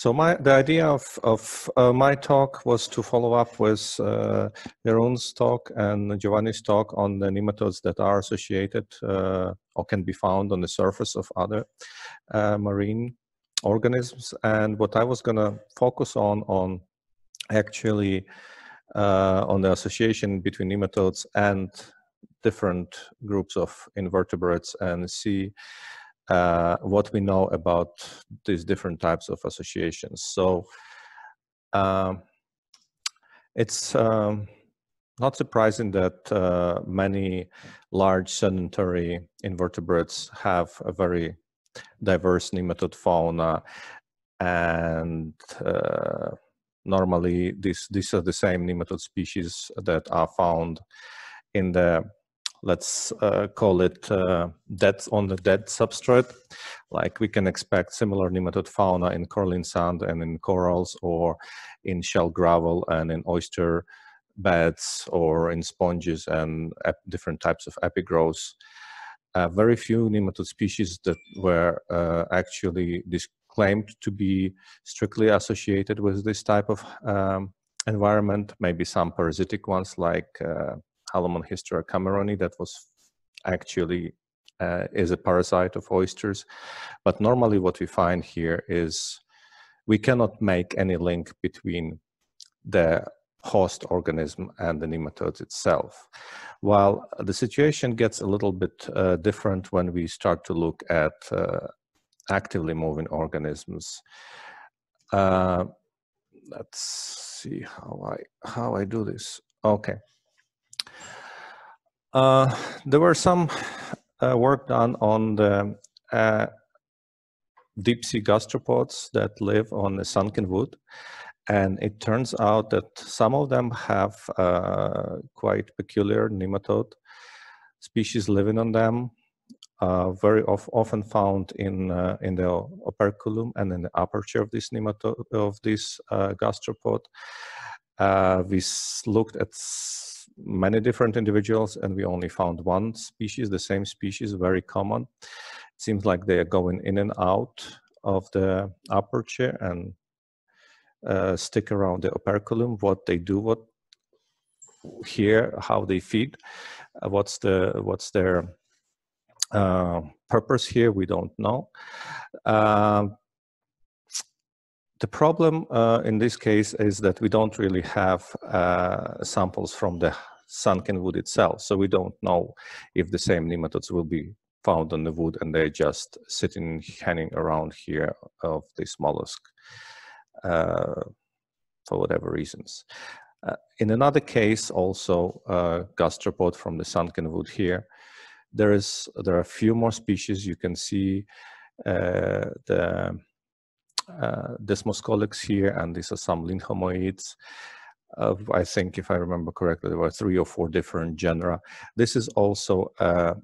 So my the idea of of uh, my talk was to follow up with uh, Jeroen's talk and Giovanni's talk on the nematodes that are associated uh, or can be found on the surface of other uh, marine organisms. And what I was going to focus on on actually uh, on the association between nematodes and different groups of invertebrates and see uh, what we know about these different types of associations. So um, it's um, not surprising that uh, many large sedentary invertebrates have a very diverse nematode fauna and uh, normally these, these are the same nematode species that are found in the let's uh, call it uh, dead on the dead substrate. Like we can expect similar nematode fauna in coralline sand and in corals or in shell gravel and in oyster beds or in sponges and different types of epigrowths. Uh, very few nematode species that were uh, actually claimed to be strictly associated with this type of um, environment, maybe some parasitic ones like Halomonhystera cameroni that was actually uh, is a parasite of oysters. But normally what we find here is we cannot make any link between the host organism and the nematodes itself. While the situation gets a little bit uh, different when we start to look at uh, actively moving organisms. Uh, let's see how I how I do this. Okay. Uh, there were some uh, work done on the uh, deep sea gastropods that live on the sunken wood. And it turns out that some of them have uh, quite peculiar nematode species living on them, uh, very of, often found in uh, in the operculum and in the aperture of this nematode of this gastropod. we looked at many different individuals and we only found one species, the same species, very common. It seems like they are going in and out of the aperture and uh, stick around the operculum, what they do, what here, how they feed, uh, what's the what's their uh, purpose here, we don't know. Um, the problem uh, in this case is that we don't really have uh, samples from the sunken wood itself. So we don't know if the same nematodes will be found on the wood and they're just sitting, hanging around here of this mollusk uh, for whatever reasons. Uh, in another case, also uh, gastropod from the sunken wood here, there is there are a few more species. You can see uh, the uh, Desmoscolex here, and these are some linhomoids. Uh, I think, if I remember correctly, there were three or four different genera. This is also a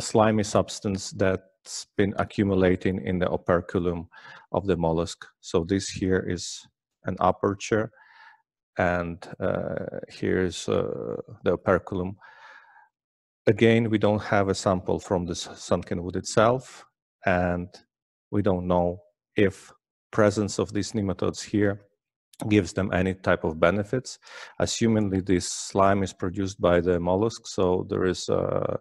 slimy substance that's been accumulating in the operculum of the mollusk. So this here is an aperture, and uh, here's uh, the operculum. Again, we don't have a sample from the sunken wood itself, and we don't know if presence of these nematodes here gives them any type of benefits. Assumingly, this slime is produced by the mollusk, so there is a,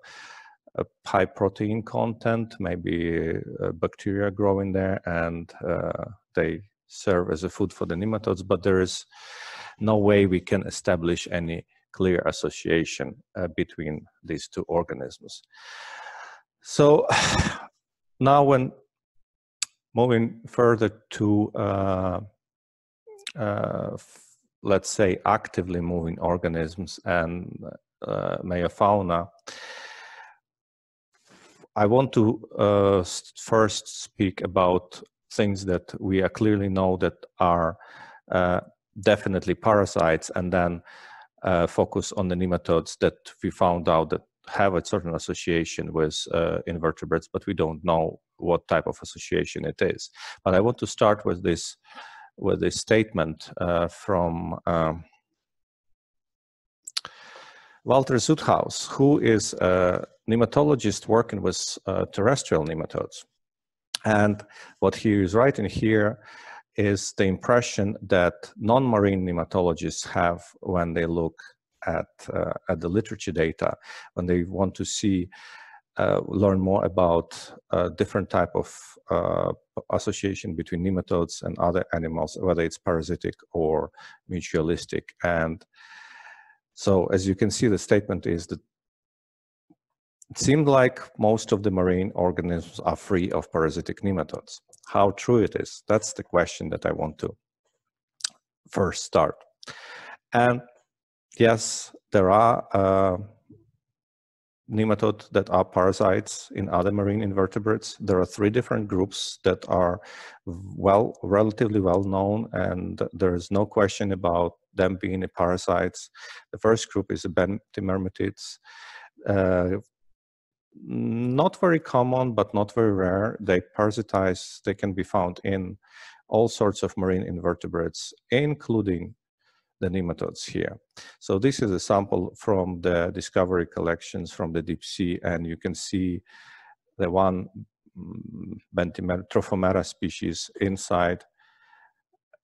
a high protein content, maybe bacteria growing there, and uh, they serve as a food for the nematodes, but there is no way we can establish any clear association uh, between these two organisms. So now when moving further to uh, uh, let's say, actively moving organisms and uh, meiofauna, I want to uh, first speak about things that we clearly know that are uh, definitely parasites and then uh, focus on the nematodes that we found out that have a certain association with uh, invertebrates, but we don't know what type of association it is. But I want to start with this with a statement uh, from um, Walter Sudhaus, who is a nematologist working with uh, terrestrial nematodes. And what he is writing here is the impression that non-marine nematologists have when they look at, uh, at the literature data, when they want to see, uh, learn more about uh, different type of uh, association between nematodes and other animals, whether it's parasitic or mutualistic. And so as you can see, the statement is that it seemed like most of the marine organisms are free of parasitic nematodes. How true it is, that's the question that I want to first start. And yes, there are nematodes that are parasites in other marine invertebrates. There are three different groups that are well, relatively well known, and there is no question about them being parasites. The first group is the benthimermithids. Uh, not very common, but not very rare. They parasitize, they can be found in all sorts of marine invertebrates, including the nematodes here. So this is a sample from the discovery collections from the deep sea, and you can see the one mm, Trophomera species inside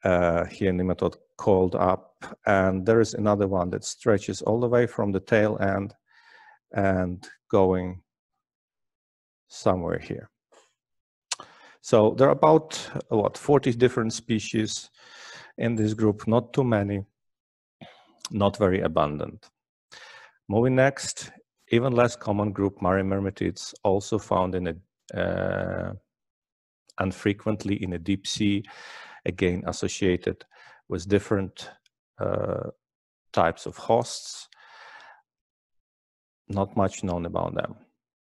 uh, here nematode called up, and there is another one that stretches all the way from the tail end and going somewhere here. So there are about, what, 40 different species in this group, not too many, not very abundant. Moving next, even less common group marimermithids, also found in a, uh, unfrequently in a deep sea, again associated with different uh, types of hosts. Not much known about them.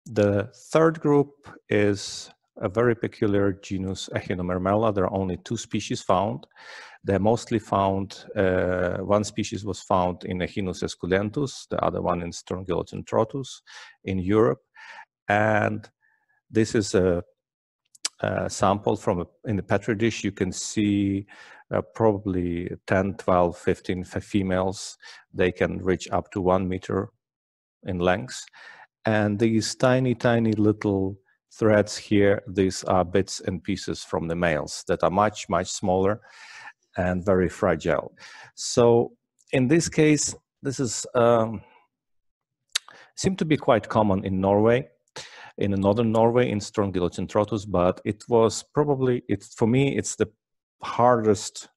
The third group is a very peculiar genus Echinomermella. There are only two species found. They're mostly found, uh, one species was found in Echinus esculentus, the other one in Strongylocentrotus in Europe. And this is a, a sample from a, in the Petri dish. You can see uh, probably 10, 12, 15 females. They can reach up to one meter in length. And these tiny, tiny little threads here, these are bits and pieces from the males that are much, much smaller and very fragile. So in this case, this is um, seem to be quite common in Norway, in northern Norway, in Strongylocentrotus, but it was probably, it, for me, it's the hardest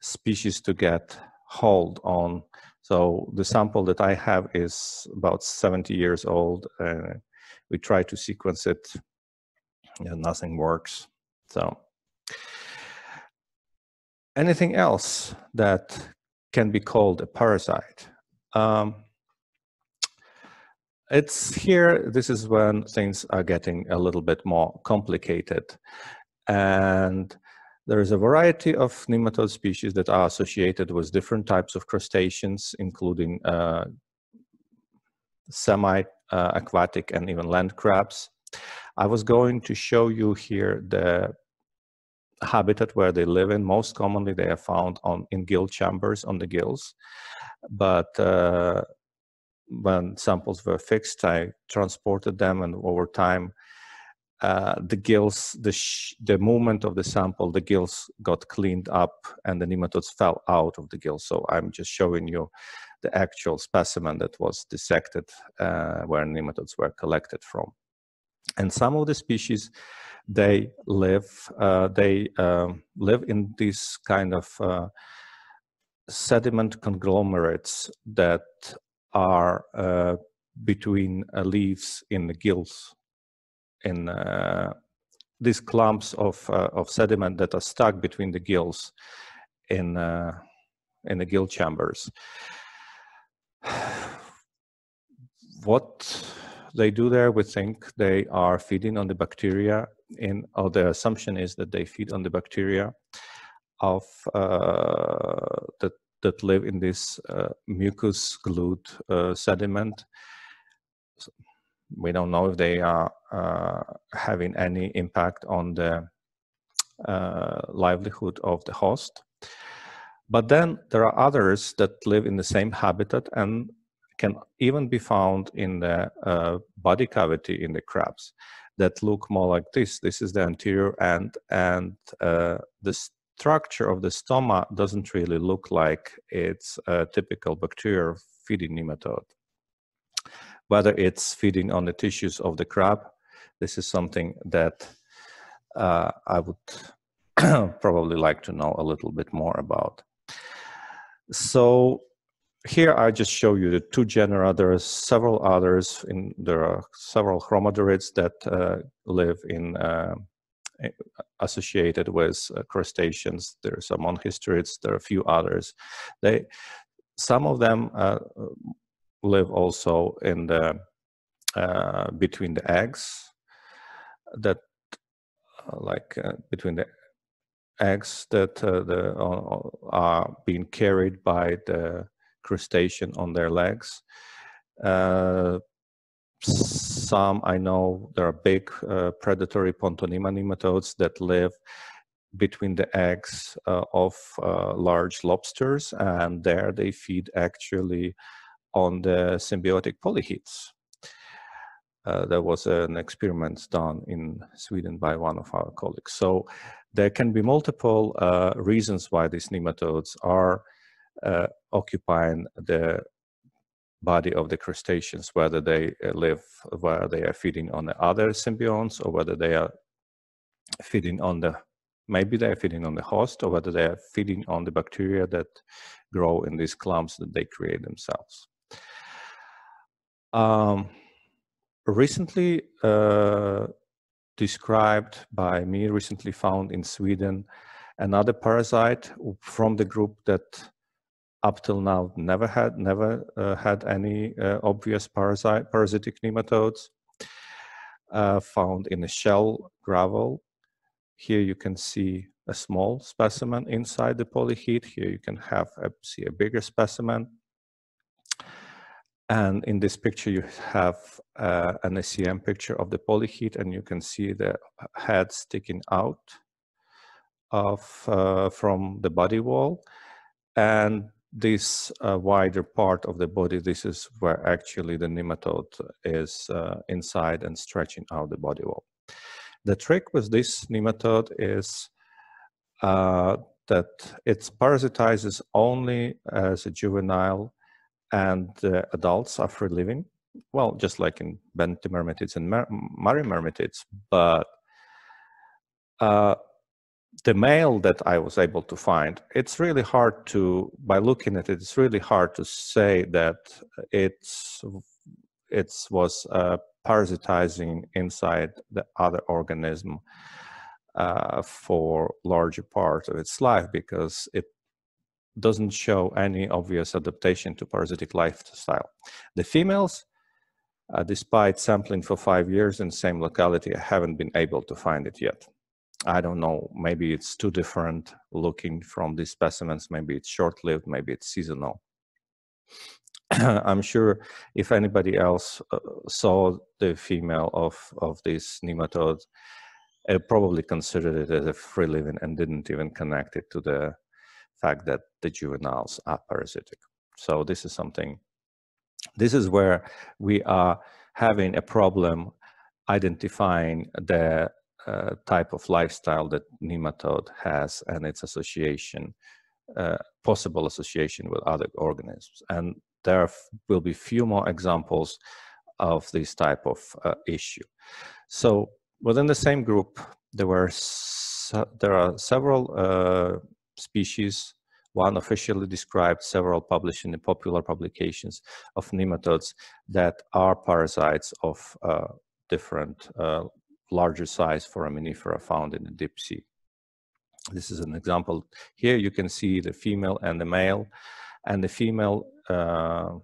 species to get hold on. So the sample that I have is about 70 years old. Uh, we try to sequence it, and nothing works. So anything else that can be called a parasite? Um, it's here, this is when things are getting a little bit more complicated. And there is a variety of nematode species that are associated with different types of crustaceans, including uh, semi-aquatic uh, and even land crabs. I was going to show you here the habitat where they live in. Most commonly they are found on in gill chambers on the gills. But uh, when samples were fixed, I transported them and over time uh, the gills, the, the movement of the sample, the gills got cleaned up and the nematodes fell out of the gills. So I'm just showing you the actual specimen that was dissected uh, where nematodes were collected from. And some of the species, they live, uh, they um, live in these kind of uh, sediment conglomerates that are uh, between uh, leaves in the gills in uh, these clumps of, of sediment that are stuck between the gills in, in the gill chambers. What they do there, we think they are feeding on the bacteria in, or the assumption is that they feed on the bacteria of uh, that, that live in this uh, mucus glued uh, sediment we don't know if they are uh, having any impact on the uh, livelihood of the host. But then there are others that live in the same habitat and can even be found in the uh, body cavity in the crabs that look more like this. This is the anterior end and uh, this structure of the stoma doesn't really look like it's a typical bacterial feeding nematode. Whether it's feeding on the tissues of the crab, this is something that uh, I would probably like to know a little bit more about. So here I just show you the two genera. There are several others. In, there are several chromadorids that uh, live in uh, associated with uh, crustaceans. There are some monhysterids. There are a few others. They, some of them uh, live also in the uh, between the eggs. That uh, like between the eggs that uh, the, uh, are being carried by the crustacean on their legs. Uh, some I know there are big uh, predatory Pontonema nematodes that live between the eggs of large lobsters, and there they feed actually on the symbiotic polychaetes. Uh, there was an experiment done in Sweden by one of our colleagues. So there can be multiple uh, reasons why these nematodes are uh, occupying the body of the crustaceans, whether they uh, live, where they are feeding on the other symbionts, or whether they are feeding on the, maybe they are feeding on the host, or whether they are feeding on the bacteria that grow in these clumps that they create themselves. Um, recently, uh, described by me, recently found in Sweden, another parasite from the group that up till now never had never uh, had any uh, obvious parasite parasitic nematodes uh, found in a shell gravel. Here you can see a small specimen inside the polychaete. Here you can have a, see a bigger specimen. And in this picture, you have uh, an SEM picture of the polychaete, and you can see the head sticking out of uh, from the body wall. And this uh, wider part of the body, this is where actually the nematode is uh, inside and stretching out the body wall. The trick with this nematode is uh, that it parasitizes only as a juvenile and the adults are free living. Well, just like in benthimermithids and marimermithids, but uh, the male that I was able to find, it's really hard to, by looking at it, it's really hard to say that it's it was uh, parasitizing inside the other organism uh, for larger part of its life because it doesn't show any obvious adaptation to parasitic lifestyle. The females, uh, despite sampling for five years in the same locality, I haven't been able to find it yet. I don't know, maybe it's too different looking from these specimens, maybe it's short-lived, maybe it's seasonal. I'm sure if anybody else uh, saw the female of, of this nematode, uh, probably considered it as a free living and didn't even connect it to the fact that the juveniles are parasitic. So this is something, this is where we are having a problem identifying the uh, type of lifestyle that nematode has and its association, uh, possible association with other organisms. And there will be few more examples of this type of uh, issue. So within the same group, there were there are several uh, species, one officially described, several published in the popular publications of nematodes that are parasites of uh, different uh, larger size foraminifera found in the deep sea. This is an example. Here you can see the female and the male, and the female uh,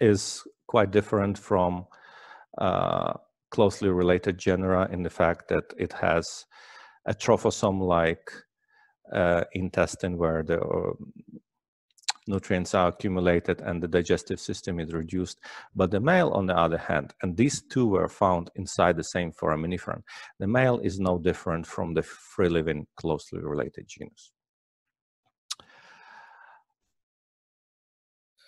is quite different from uh, closely related genera in the fact that it has a trophosome-like uh, intestine where the uh, nutrients are accumulated and the digestive system is reduced. But the male, on the other hand, and these two were found inside the same foraminiferan, the male is no different from the free-living closely related genus.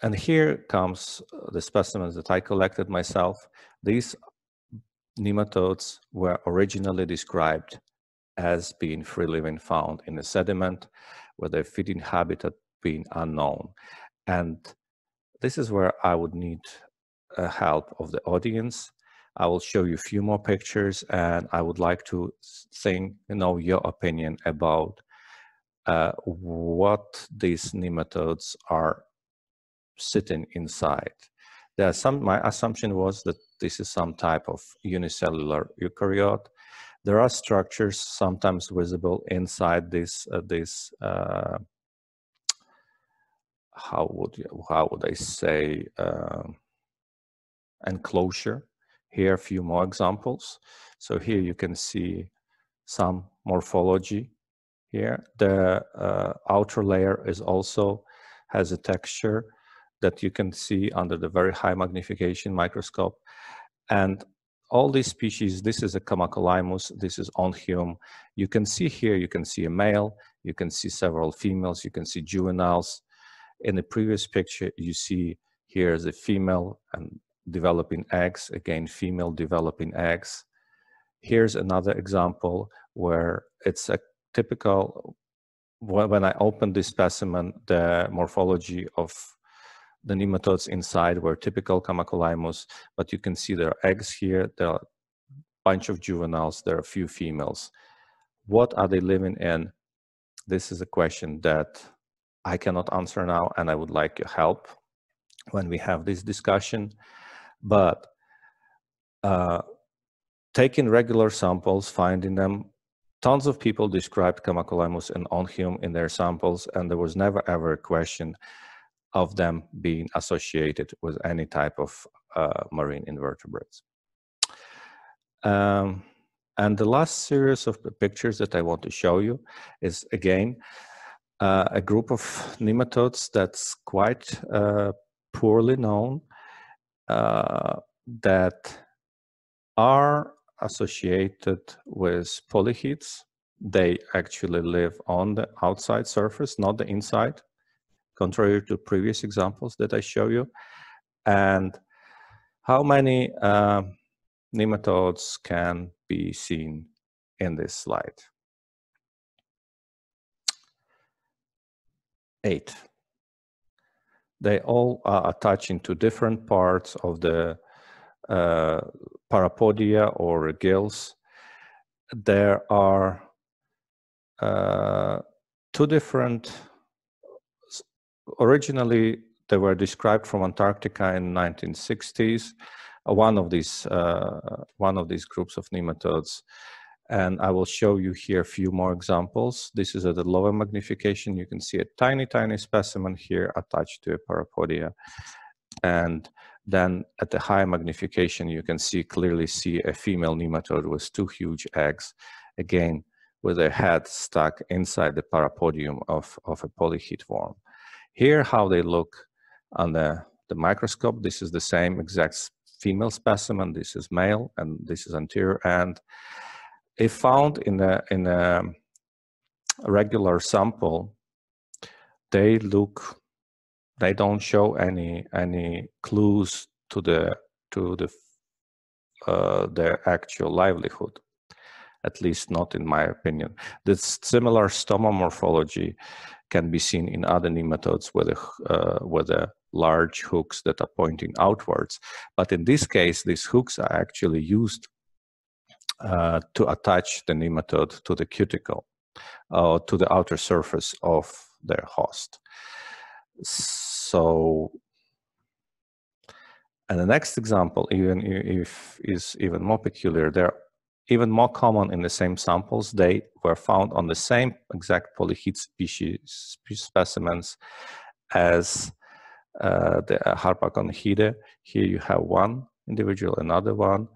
And here comes uh, the specimens that I collected myself. These nematodes were originally described as being freely living found in the sediment, with their feeding habitat being unknown. And this is where I would need uh, help of the audience. I will show you a few more pictures and I would like to think, you know, your opinion about uh, what these nematodes are sitting inside. There are some, my assumption was that this is some type of unicellular eukaryote. There are structures sometimes visible inside this, uh, this uh, how would you, how would I say, uh, enclosure. Here, a few more examples. So here you can see some morphology here. The uh, outer layer is also has a texture that you can see under the very high magnification microscope. And all these species, this is a Camacolaimus, this is Onchium. You can see here, you can see a male, you can see several females, you can see juveniles. In the previous picture, you see here is a female and developing eggs, again, female developing eggs. Here's another example where it's a typical, when I opened this specimen, the morphology of the nematodes inside were typical Camacolaimus, but you can see there are eggs here, there are a bunch of juveniles, there are a few females. What are they living in? This is a question that I cannot answer now, and I would like your help when we have this discussion. But uh, taking regular samples, finding them, tons of people described Camacolaimus and Onchium in their samples, and there was never ever a question of them being associated with any type of uh, marine invertebrates. Um, and the last series of pictures that I want to show you is again uh, a group of nematodes that's quite uh, poorly known uh, that are associated with polychaetes. They actually live on the outside surface, not the inside contrary to previous examples that I show you. And how many uh, nematodes can be seen in this slide? Eight. They all are attaching to different parts of the uh, parapodia or gills. There are uh, two different originally they were described from Antarctica in 1960s. Uh, one of these uh, one of these groups of nematodes, and I will show you here a few more examples. This is at the lower magnification. You can see a tiny, tiny specimen here attached to a parapodia, and then at the high magnification, you can see clearly see a female nematode with two huge eggs, again with their head stuck inside the parapodium of, of a polychaete worm. Here, how they look on the, the microscope, this is the same exact female specimen, this is male, and this is anterior end. If found in a, in a regular sample, they look, they don't show any, any clues to the, to the, uh, their actual livelihood at least not in my opinion. This similar stoma morphology can be seen in other nematodes with, a, uh, with a large hooks that are pointing outwards. But in this case, these hooks are actually used uh, to attach the nematode to the cuticle, uh, to the outer surface of their host. So, and the next example, even if is even more peculiar, there even more common in the same samples, they were found on the same exact polychaete species specimens as uh, the Harpagonchidae. Here you have one individual, another one.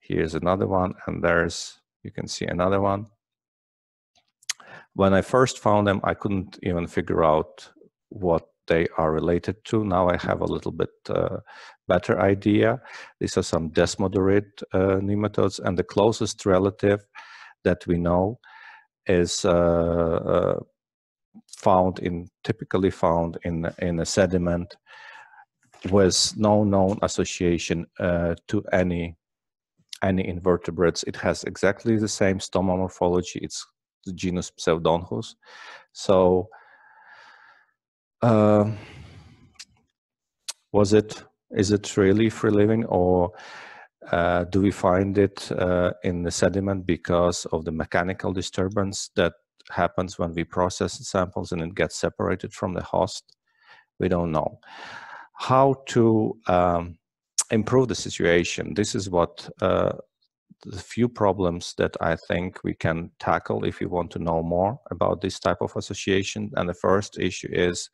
Here's another one, and there's, you can see another one. When I first found them, I couldn't even figure out what they are related to. Now I have a little bit uh, better idea. These are some desmodorid uh, nematodes, and the closest relative that we know is uh, uh, found in typically found in in a sediment with no known association uh, to any any invertebrates. It has exactly the same stoma morphology. It's the genus Pseudonchus. So, uh, was it, is it really free living or uh, do we find it uh, in the sediment because of the mechanical disturbance that happens when we process the samples and it gets separated from the host? We don't know. How to um, improve the situation? This is what uh, the few problems that I think we can tackle if you want to know more about this type of association. And the first issue is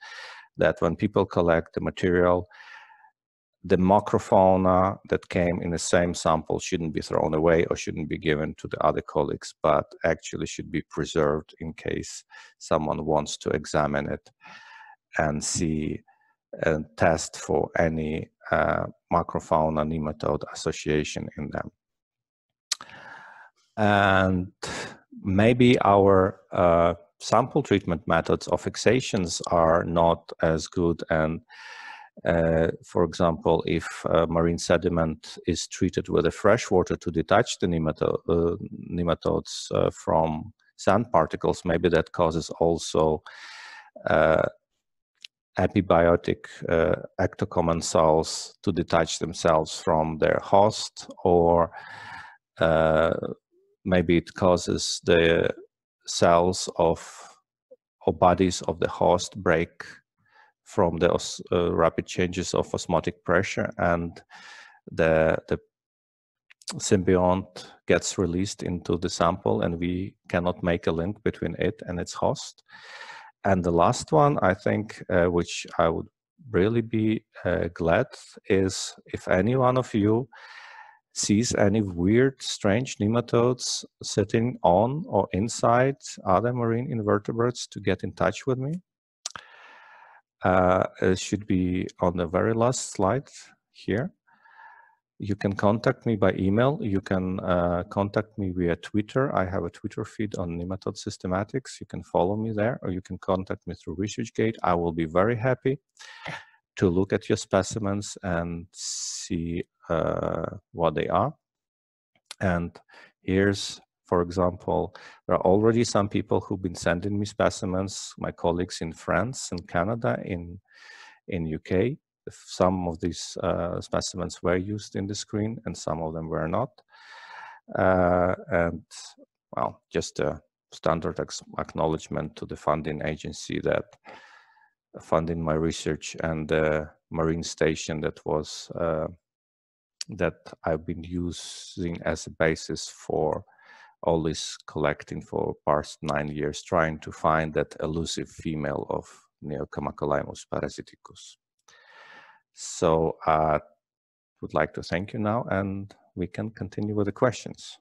that when people collect the material, the macrofauna that came in the same sample shouldn't be thrown away or shouldn't be given to the other colleagues, but actually should be preserved in case someone wants to examine it and see and test for any uh, macrofauna nematode association in them. And maybe our uh, sample treatment methods of fixations are not as good. And uh, for example, if uh, marine sediment is treated with a fresh water to detach the nematode, uh, nematodes uh, from sand particles, maybe that causes also uh, epibiotic uh, cells to detach themselves from their host, or maybe it causes the cells of or bodies of the host break from the uh, rapid changes of osmotic pressure and the, the symbiont gets released into the sample and we cannot make a link between it and its host. And the last one, I think, uh, which I would really be uh, glad is if any one of you sees any weird, strange nematodes sitting on or inside other marine invertebrates to get in touch with me. Uh, it should be on the very last slide here. You can contact me by email. You can uh, contact me via Twitter. I have a Twitter feed on nematode systematics. You can follow me there or you can contact me through ResearchGate. I will be very happy to look at your specimens and see what they are. And here's for example, there are already some people who've been sending me specimens, my colleagues in France and Canada, in, in UK. Some of these uh, specimens were used in the screen and some of them were not. Uh, and well, just a standard acknowledgement to the funding agency that funding my research and the marine station that was uh, that I've been using as a basis for all this collecting for past nine years, trying to find that elusive female of Neocamacolaimus parasiticus. So I uh, would like to thank you now and we can continue with the questions.